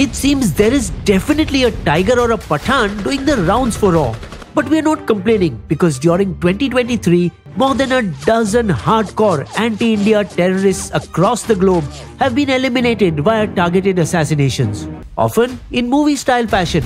It seems there is definitely a tiger or a pathan doing the rounds for Raw. But we are not complaining because during 2023, more than a dozen hardcore anti India terrorists across the globe have been eliminated via targeted assassinations, often in movie style fashion.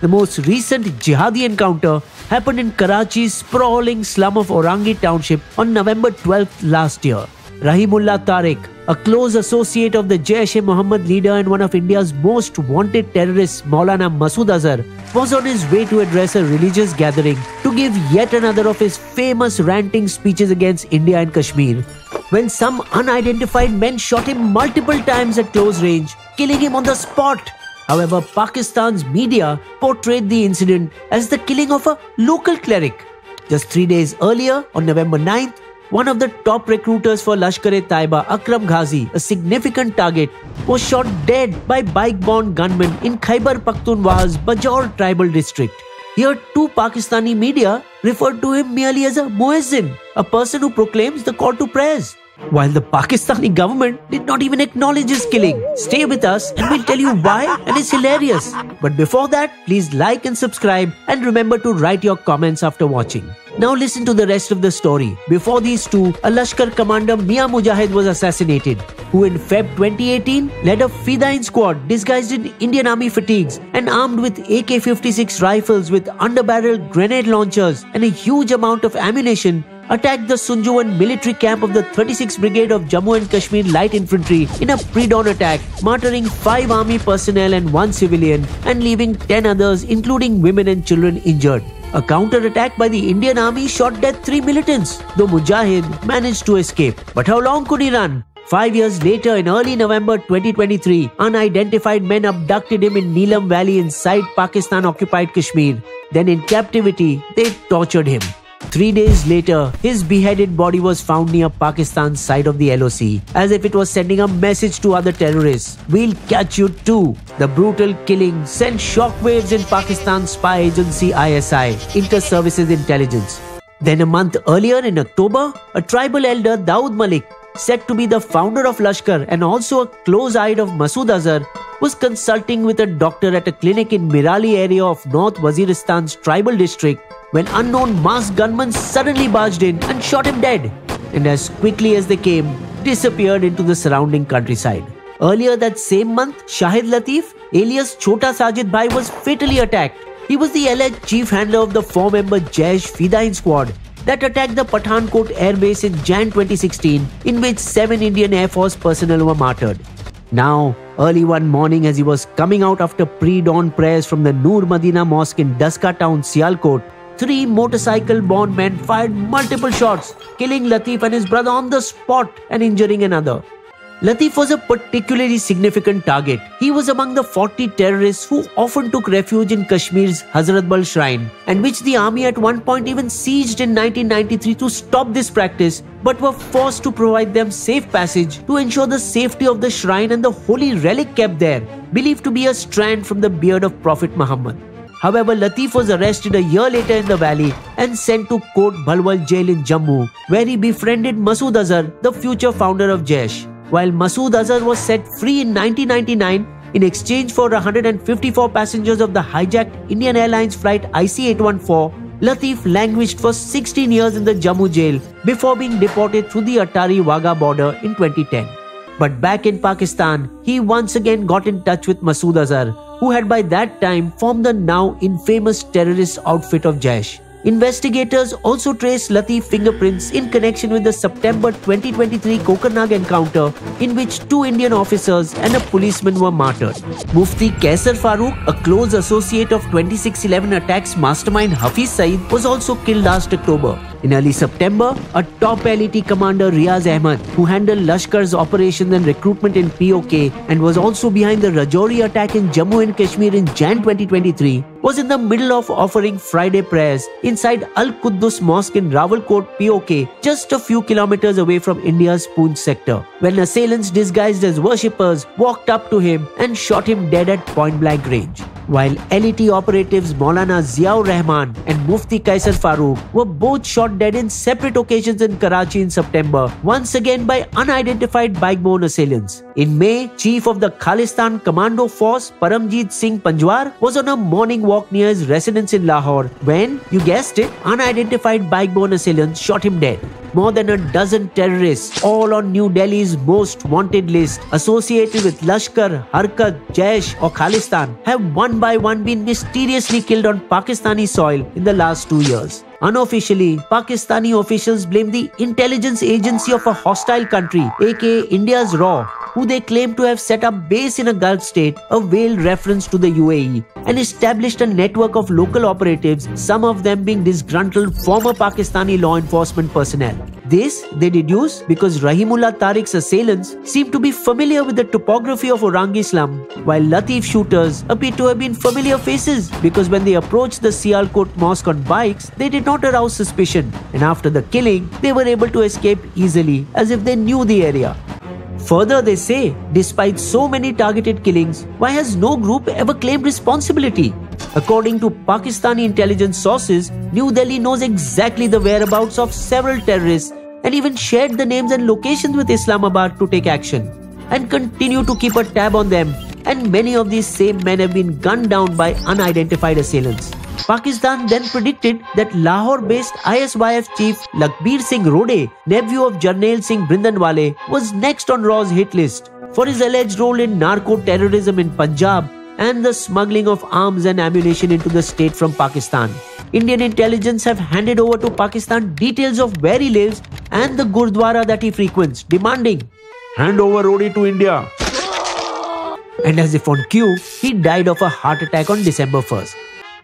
The most recent jihadi encounter happened in Karachi's sprawling slum of Orangi Township on November 12th last year. Rahimullah Tariq, a close associate of the Jaish-e-Mohammed leader and one of India's most wanted terrorists, Maulana Masood Azhar, was on his way to address a religious gathering to give yet another of his famous ranting speeches against India and Kashmir. When some unidentified men shot him multiple times at close range, killing him on the spot. However, Pakistan's media portrayed the incident as the killing of a local cleric. Just three days earlier, on November 9th, one of the top recruiters for Lashkar-e-Taiba, Akram Ghazi, a significant target, was shot dead by bike-bound gunmen in Khyber Pakhtunkhwa's Bajaur tribal district. Here, two Pakistani media referred to him merely as a muezzin, a person who proclaims the call to prayers. While the Pakistani government did not even acknowledge his killing. Stay with us and we'll tell you why and it's hilarious. But before that, please like and subscribe and remember to write your comments after watching. Now listen to the rest of the story. Before these two, a Lashkar commander Mian Mujahid was assassinated, who in Feb 2018 led a Fidain squad disguised in Indian Army fatigues and armed with AK-56 rifles with underbarrel grenade launchers and a huge amount of ammunition attacked the Sunjuwan military camp of the 36th Brigade of Jammu and Kashmir Light Infantry in a pre-dawn attack, martyring 5 army personnel and 1 civilian and leaving 10 others including women and children injured. A counter-attack by the Indian army shot dead 3 militants, though Mujahid managed to escape. But how long could he run? Five years later, in early November 2023, unidentified men abducted him in Neelam Valley inside Pakistan occupied Kashmir. Then, in captivity, they tortured him. Three days later, his beheaded body was found near Pakistan's side of the LOC, as if it was sending a message to other terrorists We'll catch you too. The brutal killing sent shockwaves in Pakistan's spy agency ISI, Inter Services Intelligence. Then, a month earlier in October, a tribal elder, Daud Malik, said to be the founder of Lashkar and also a close aide of Masood Azhar, was consulting with a doctor at a clinic in Mirali area of North Waziristan's tribal district when unknown masked gunmen suddenly barged in and shot him dead, and as quickly as they came, disappeared into the surrounding countryside. Earlier that same month, Shahid Latif, alias Chota Sajid Bhai, was fatally attacked. He was the alleged chief handler of the four-member Jaish Fidain squad that attacked the Pathankot Air Base in Jan 2016, in which seven Indian Air Force personnel were martyred. Now, early one morning as he was coming out after pre-dawn prayers from the Noor Madina Mosque in Daska town, Sialkot, three motorcycle borne men fired multiple shots, killing Latif and his brother on the spot and injuring another. Latif was a particularly significant target. He was among the 40 terrorists who often took refuge in Kashmir's Hazratbal shrine, and which the army at one point even sieged in 1993 to stop this practice, but were forced to provide them safe passage to ensure the safety of the shrine and the holy relic kept there, believed to be a strand from the beard of Prophet Muhammad. However, Latif was arrested a year later in the valley and sent to Kot Bhalwal jail in Jammu, where he befriended Masood Azhar, the future founder of Jaish. While Masood Azhar was set free in 1999 in exchange for 154 passengers of the hijacked Indian Airlines flight IC-814, Latif languished for 16 years in the Jammu jail before being deported through the Atari Wagah border in 2010. But back in Pakistan, he once again got in touch with Masood Azhar, who had by that time formed the now infamous terrorist outfit of Jaish. Investigators also traced Latif fingerprints in connection with the September 2023 Kokernag encounter in which two Indian officers and a policeman were martyred. Mufti Kaisar Farooq, a close associate of 2611 attacks mastermind Hafiz Saeed, was also killed last October. In early September, a top LET commander Riaz Ahmed, who handled Lashkar's operations and recruitment in POK and was also behind the Rajouri attack in Jammu and Kashmir in Jan 2023, was in the middle of offering Friday prayers inside Al Quddus Mosque in Rawalakot, POK, just a few kilometers away from India's Poonch sector, when assailants disguised as worshippers walked up to him and shot him dead at point blank range. while LET operatives Maulana Ziaur Rahman and Mufti Kaisar Farooq were both shot dead in separate occasions in Karachi in September, once again by unidentified bike-borne assailants. In May, Chief of the Khalistan Commando Force Paramjit Singh Panjwar was on a morning walk near his residence in Lahore when, you guessed it, unidentified bike-borne assailants shot him dead. More than a dozen terrorists, all on New Delhi's most wanted list, associated with Lashkar, Harkat, Jaish, or Khalistan, have one by one been mysteriously killed on Pakistani soil in the last two years. Unofficially, Pakistani officials blame the intelligence agency of a hostile country, aka India's RAW, who they claim to have set up base in a Gulf state, a veiled reference to the UAE, and established a network of local operatives, some of them being disgruntled former Pakistani law enforcement personnel. This, they deduce, because Rahimullah Tariq's assailants seem to be familiar with the topography of Orangi slum, while Latif shooters appear to have been familiar faces because when they approached the Sialkot mosque on bikes, they did not arouse suspicion, and after the killing, they were able to escape easily as if they knew the area. Further, they say, despite so many targeted killings, why has no group ever claimed responsibility? According to Pakistani intelligence sources, New Delhi knows exactly the whereabouts of several terrorists and even shared the names and locations with Islamabad to take action and continue to keep a tab on them. And many of these same men have been gunned down by unidentified assailants. Pakistan then predicted that Lahore-based ISYF chief Lakhbir Singh Rode, nephew of Jarnail Singh Bhindranwale, was next on Raw's hit list for his alleged role in narco-terrorism in Punjab and the smuggling of arms and ammunition into the state from Pakistan. Indian intelligence have handed over to Pakistan details of where he lives and the Gurdwara that he frequents, demanding, Hand over Rode to India. And as if on cue, he died of a heart attack on December 1st.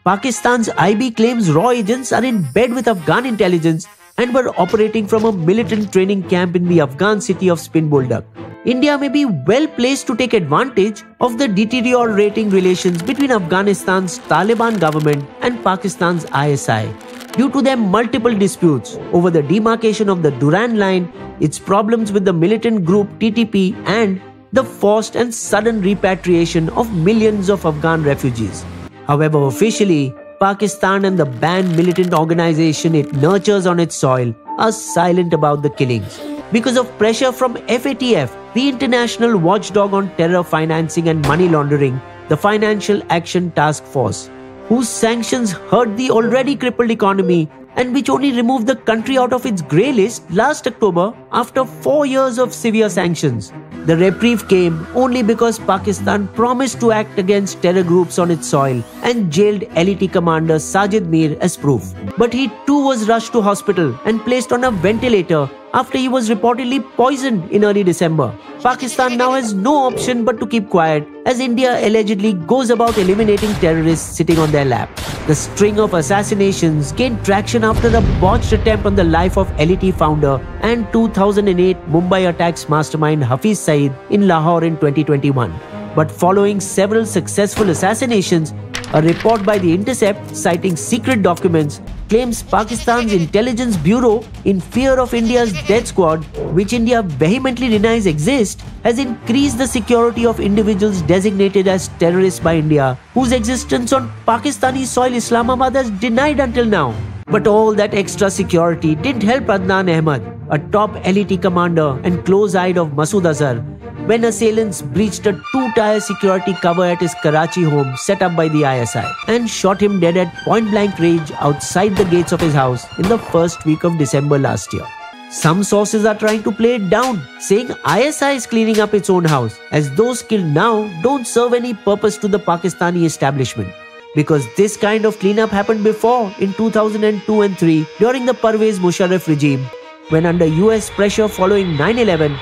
Pakistan's IB claims raw agents are in bed with Afghan intelligence and were operating from a militant training camp in the Afghan city of Spin Boldak. India may be well placed to take advantage of the deteriorating relations between Afghanistan's Taliban government and Pakistan's ISI due to their multiple disputes over the demarcation of the Durand Line, its problems with the militant group TTP, and the forced and sudden repatriation of millions of Afghan refugees. However, officially, Pakistan and the banned militant organization it nurtures on its soil are silent about the killings. Because of pressure from FATF, the international watchdog on terror financing and money laundering, the Financial Action Task Force, whose sanctions hurt the already crippled economy and which only removed the country out of its grey list last October after four years of severe sanctions. The reprieve came only because Pakistan promised to act against terror groups on its soil and jailed LET commander Sajid Mir as proof. But he too was rushed to hospital and placed on a ventilator after he was reportedly poisoned in early December. Pakistan now has no option but to keep quiet as India allegedly goes about eliminating terrorists sitting on their lap. The string of assassinations gained traction after the botched attempt on the life of LET founder and 2008 Mumbai attacks mastermind Hafiz Saeed in Lahore in 2021. But following several successful assassinations, a report by The Intercept citing secret documents claims Pakistan's intelligence bureau, in fear of India's death squad, which India vehemently denies exist, has increased the security of individuals designated as terrorists by India, whose existence on Pakistani soil Islamabad has denied until now. But all that extra security didn't help Adnan Ahmad, a top LET commander and close-aide of Masood Azhar, when assailants breached a two-tier security cover at his Karachi home set up by the ISI and shot him dead at point-blank range outside the gates of his house in the first week of December last year. Some sources are trying to play it down, saying ISI is cleaning up its own house, as those killed now don't serve any purpose to the Pakistani establishment. Because this kind of cleanup happened before in 2002 and 3 during the Pervez Musharraf regime, when under US pressure following 9 11,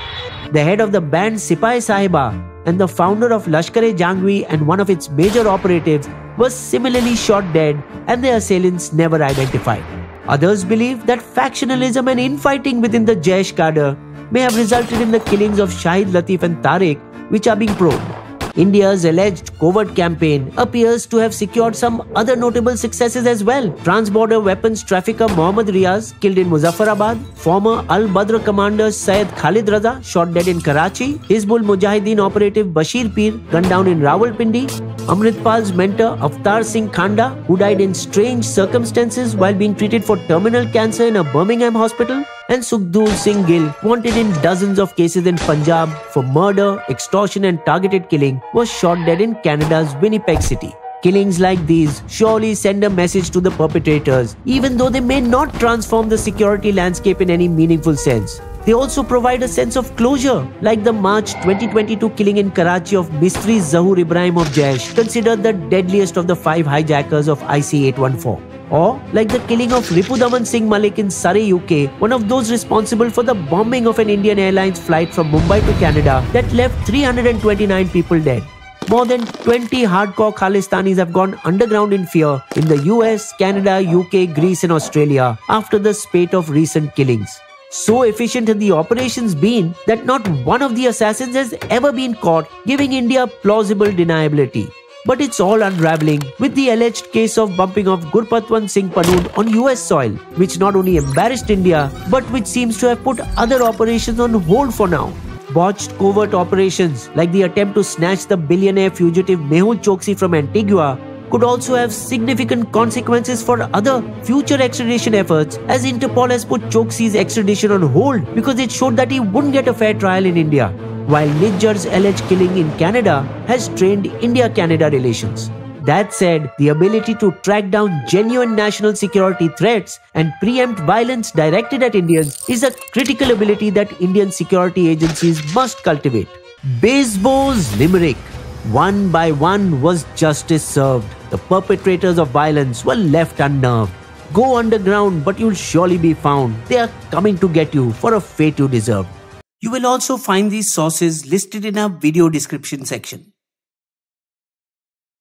the head of the band Sipah-e-Sahaba and the founder of Lashkar-e-Jhangvi and one of its major operatives was similarly shot dead and their assailants never identified. Others believe that factionalism and infighting within the Jaish cadre may have resulted in the killings of Shahid Latif and Tariq, which are being probed. India's alleged covert campaign appears to have secured some other notable successes as well. Transborder weapons trafficker Mohammad Riaz killed in Muzaffarabad, former Al Badr commander Syed Khalid Raza shot dead in Karachi, Hizbul Mujahideen operative Bashir Pir gunned down in Rawalpindi, Amritpal's mentor Avtar Singh Khanda, who died in strange circumstances while being treated for terminal cancer in a Birmingham hospital, and Sukhdev Singh Gill, wanted in dozens of cases in Punjab for murder, extortion, and targeted killing, was shot dead in Canada's Winnipeg City. Killings like these surely send a message to the perpetrators, even though they may not transform the security landscape in any meaningful sense. They also provide a sense of closure, like the March 2022 killing in Karachi of Mistry Zahoor Ibrahim of Jaish, considered the deadliest of the five hijackers of IC-814. Or like the killing of Ripudaman Singh Malik in Surrey, UK, one of those responsible for the bombing of an Indian Airlines flight from Mumbai to Canada that left 329 people dead. More than 20 hardcore Khalistanis have gone underground in fear in the US, Canada, UK, Greece, and Australia after the spate of recent killings. So efficient have the operations been that not one of the assassins has ever been caught, giving India plausible deniability. But it's all unraveling with the alleged case of bumping of Gurpatwant Singh Pannun on US soil, which not only embarrassed India, but which seems to have put other operations on hold for now. Botched covert operations like the attempt to snatch the billionaire fugitive Mehul Choksi from Antigua could also have significant consequences for other future extradition efforts as Interpol has put Choksi's extradition on hold because it showed that he wouldn't get a fair trial in India, while Nijjar's alleged killing in Canada has strained India-Canada relations. That said, the ability to track down genuine national security threats and preempt violence directed at Indians is a critical ability that Indian security agencies must cultivate. Bisbo's Limerick one by one was justice served. The perpetrators of violence were left unnerved. Go underground, but you'll surely be found. They are coming to get you for a fate you deserve. You will also find these sources listed in our video description section.